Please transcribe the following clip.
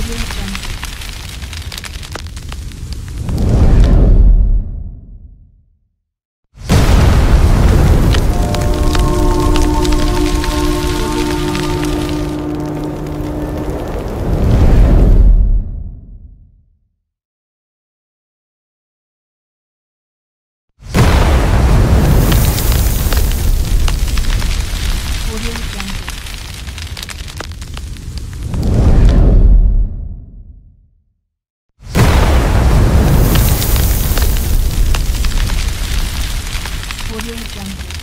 Audio Jungle. audio jungle.